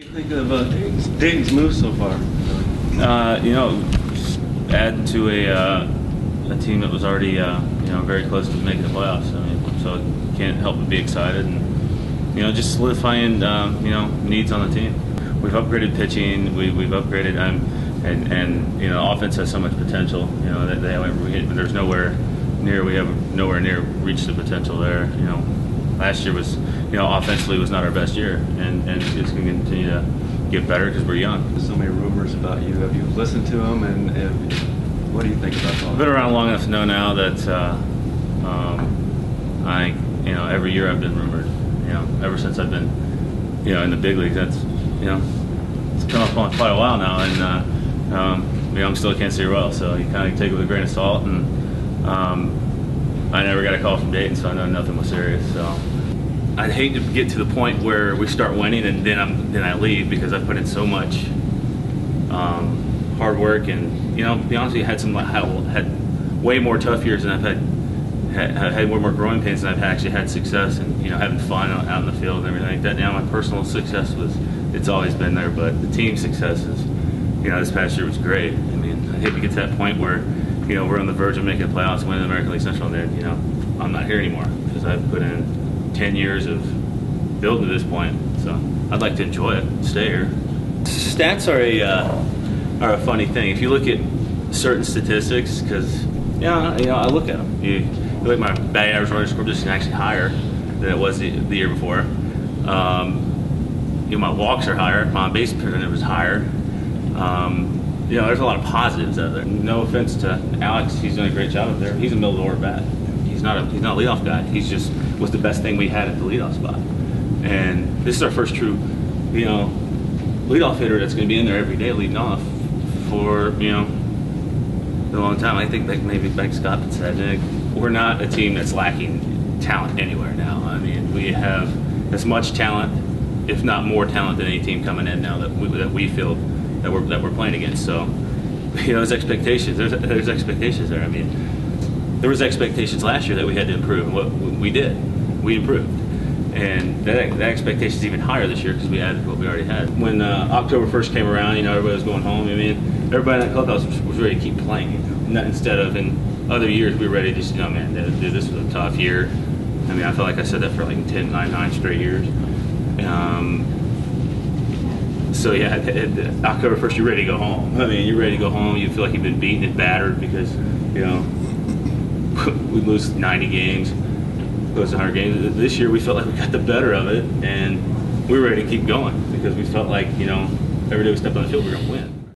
Think of uh, Dayton's move so far? Uh, you know, add to a uh, a team that was already uh, you know very close to making the playoffs. I mean, so I can't help but be excited and you know just solidifying um, you know needs on the team. We've upgraded pitching. We, we've upgraded um, and and you know offense has so much potential. You know that they haven't. There's nowhere near. We have nowhere near reached the potential there. You know, last year was you know offensively was not our best year, and and it's going to continue to get better because we're young. There's so many rumors about you. Have you listened to them, and, and what do you think about all I've been around long enough to know now that uh, um, I, you know, every year I've been rumored. You know, ever since I've been, you know, in the big leagues. That's, you know, it's come up on quite a while now, and uh, um, you know, I'm still Kansas City Royal, so you kind of take it with a grain of salt. And um, I never got a call from Dayton, so I know nothing was serious. So. I'd hate to get to the point where we start winning and then I'm then I leave because I put in so much um, hard work and you know, to be honest, with you, had some had, had way more tough years than I've had, had had way more growing pains than I've actually had success and you know having fun out, out in the field and everything like that. Now my personal success was it's always been there, but the team success is you know this past year was great. I mean, I hate to get to that point where you know we're on the verge of making the playoffs, winning the American League Central, and then you know I'm not here anymore because I've put in 10 years of building to this point. So I'd like to enjoy it, stay here. Stats are a uh, are a funny thing. If you look at certain statistics, because yeah, you know, I look at them. You, you look at my batting average, running score just actually higher than it was the, the year before. Um, you know, my walks are higher. My base percentage was higher. Um, you know, there's a lot of positives out there. No offense to Alex, he's doing a great job up there. He's a middle order bat. He's not a he's not a leadoff guy. He's just was the best thing we had at the leadoff spot. And this is our first true, you know, leadoff hitter that's going to be in there every day leading off for you know a long time. I think like maybe like Scott said, we're not a team that's lacking talent anywhere now. I mean, we have as much talent, if not more talent, than any team coming in now that we, that we feel that we're that we're playing against. So, you know, there's expectations. There's there's expectations there. I mean, there was expectations last year that we had to improve, and what we did we improved. And that, that expectation is even higher this year because we added what we already had. When uh, October 1st came around, you know, everybody was going home. I mean, everybody in that clubhouse was, was ready to keep playing. Not, instead of in other years, we were ready to just, you know, man, this was a tough year. I mean, I felt like I said that for like 10, 9, 9 straight years. Um, so yeah, October 1st, you're ready to go home. I mean, you're ready to go home. You feel like you've been beaten and battered because, you know, we lose 90 games close to 100 games. This year we felt like we got the better of it, and we were ready to keep going because we felt like you know every day we stepped on the field we were going to win.